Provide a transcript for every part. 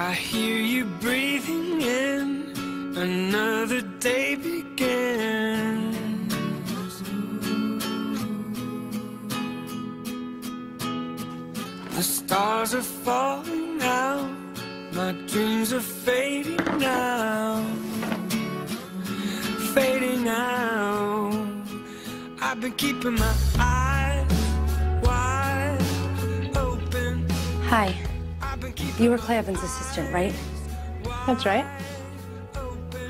I hear you breathing in. Another day begins. The stars are falling now. My dreams are fading now. Fading now. I've been keeping my eyes wide open. Hi. I've been keeping You were Clavin's assistant, right? That's right.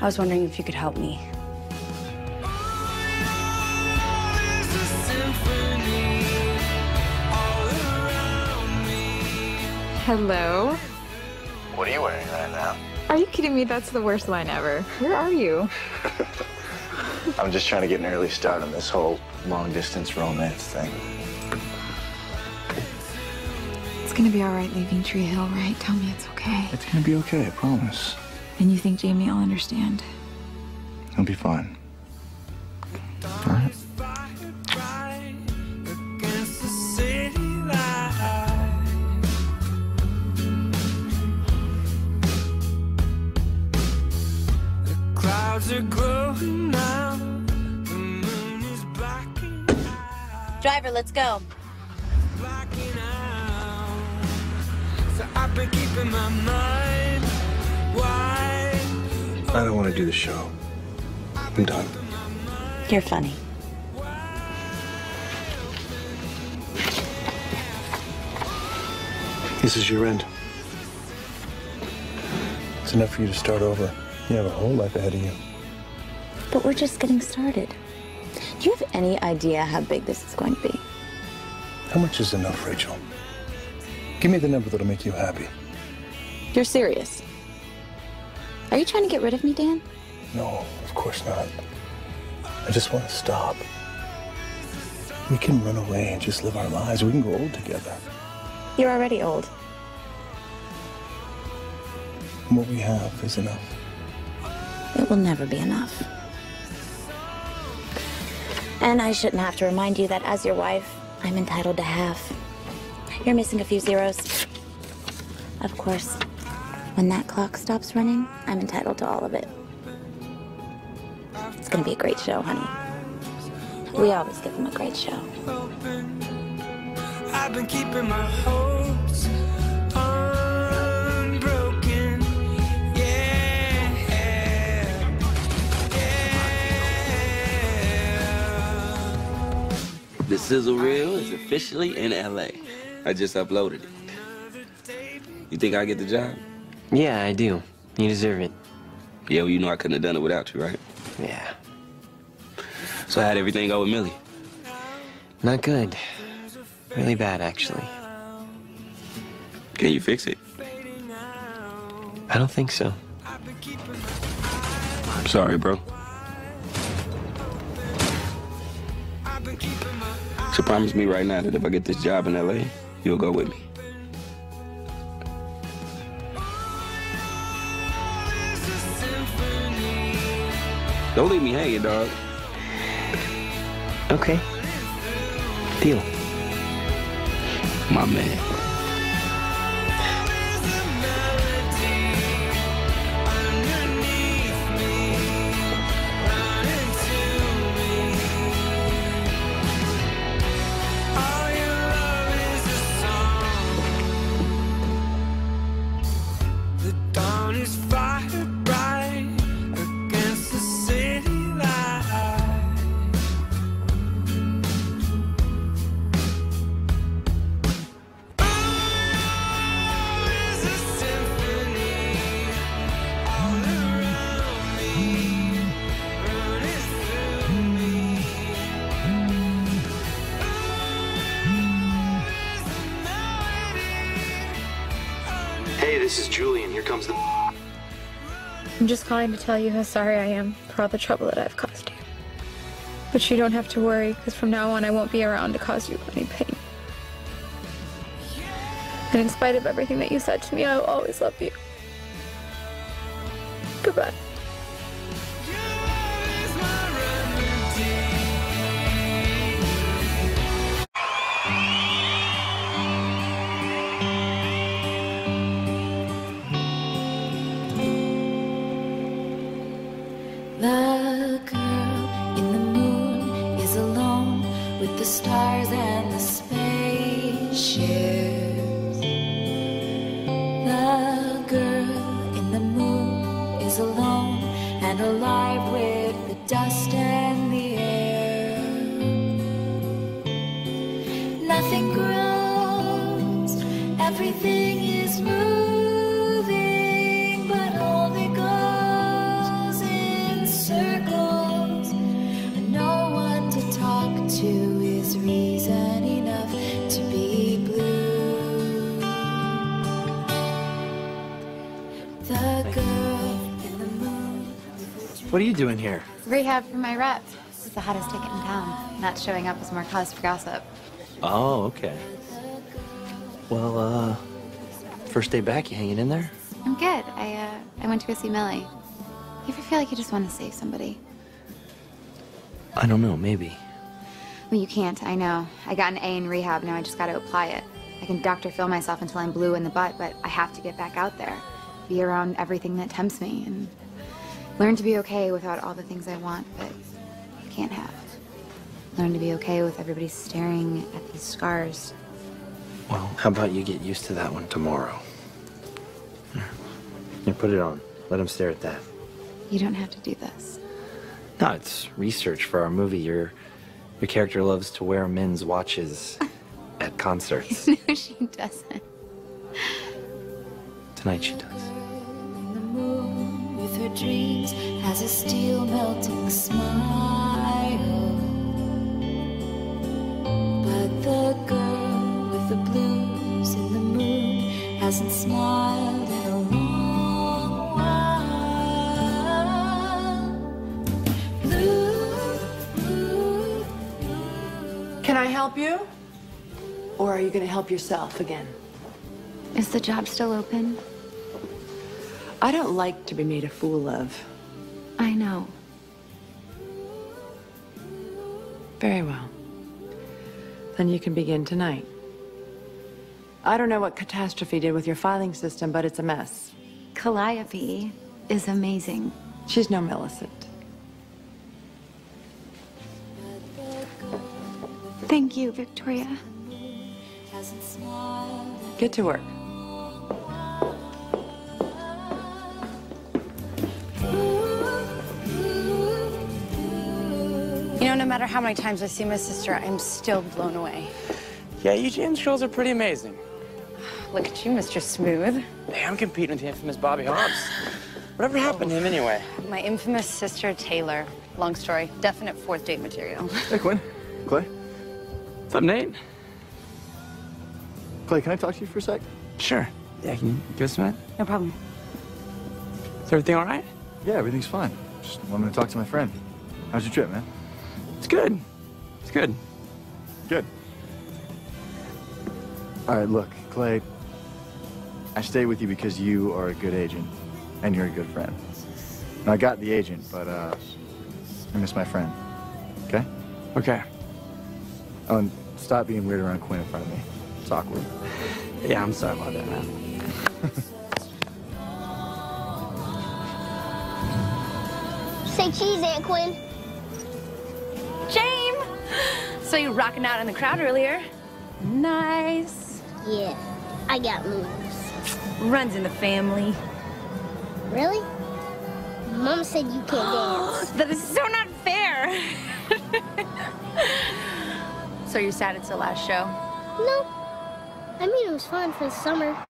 I was wondering if you could help me. There's a symphony all around me. Hello. What are you wearing right now? Are you kidding me? That's the worst line ever. Where are you? I'm just trying to get an early start on this whole long distance romance thing. It's gonna be all right leaving Tree Hill, right? Tell me it's okay. It's gonna be okay, I promise. And you think Jamie will understand? It'll be fine. Alright. Driver, let's right been keeping my mind wide. I don't want to do the show. I'm done. You're funny. This is your end. It's enough for you to start over. You have a whole life ahead of you. But we're just getting started. Do you have any idea how big this is going to be? How much is enough, Rachel? Give me the number that'll make you happy. You're serious. Are you trying to get rid of me, Dan? No, of course not. I just want to stop. We can run away and just live our lives. We can grow old together. You're already old. And what we have is enough. It will never be enough. And I shouldn't have to remind you that as your wife, I'm entitled to half. You're missing a few zeros. Of course, when that clock stops running, I'm entitled to all of it. It's gonna be a great show, honey. We always give them a great show. I've been keeping my hopes unbroken. Yeah, yeah. The Sizzle Reel is officially in LA. I just uploaded it. You think I get the job? Yeah, I do. You deserve it. Yeah, well, you know I couldn't have done it without you, right? Yeah. So how'd everything go with Millie? Not good. Really bad, actually. Can you fix it? I don't think so. I'm sorry, bro. So promise me right now that if I get this job in LA, you'll go with me. Don't leave me hanging, dog. Okay. Deal. My man. This is Julian. Here comes the. I'm just calling to tell you how sorry I am for all the trouble that I've caused you. But you don't have to worry, because from now on I won't be around to cause you any pain. And in spite of everything that you said to me, I will always love you. Goodbye. Spaceships. The girl in the moon is alone and alive with the dust and the air. Nothing grows, everything is moving, What are you doing here? Rehab for my rep. It's the hottest ticket in town. Not showing up is more cause for gossip. Oh, okay. Well, uh, first day back, you hanging in there? I'm good. I uh, I went to go see Millie. You ever feel like you just want to save somebody? I don't know, maybe. Well, you can't. I know. I got an A in rehab. Now I just got to apply it. I can Dr. Phil myself until I'm blue in the butt, but I have to get back out there, be around everything that tempts me, and learn to be okay without all the things I want but can't have. Learn to be okay with everybody staring at these scars. Well, how about you get used to that one tomorrow? Hmm. Here, Here, put it on. Let him stare at that. You don't have to do this. No, it's research for our movie. Your your character loves to wear men's watches at concerts. no, she doesn't. Tonight she does. Her dreams has a steel melting smile. But the girl with the blues in the moon hasn't smiled in a long while. Blue, blue, Can I help you? Or are you going to help yourself again? Is the job still open? I don't like to be made a fool of. I know. Very well. Then you can begin tonight. I don't know what Catastrophe did with your filing system, but it's a mess. Calliope is amazing. She's no Millicent. Thank you, Victoria. Get to work. Matter how many times I see my sister, I'm still blown away. Yeah, Eugene's shows are pretty amazing. Look at you, Mr. Smooth. Hey, I'm competing with the infamous Bobby Hobbs. Whatever happened to him anyway? My infamous sister, Taylor. Long story. Definite fourth date material. Hey, Quinn. Clay. What's up, Nate? Clay, can I talk to you for a sec? Sure. Yeah, can you give us a minute? No problem. Is everything all right? Yeah, everything's fine. Just wanted to talk to my friend. How's your trip, man? It's good. It's good. Good. All right, look, Clay. I stay with you because you are a good agent, and you're a good friend. Now, I got the agent, but uh, I miss my friend. Okay? Okay. Oh, and stop being weird around Quinn in front of me. It's awkward. Yeah, I'm sorry about that, man. Say cheese, Aunt Quinn. James! So you rocking out in the crowd earlier. Nice. Yeah, I got moves. Runs in the family. Really? Mom said you can't dance. That is so not fair. so you're sad it's the last show? No. I mean, it was fun for the summer.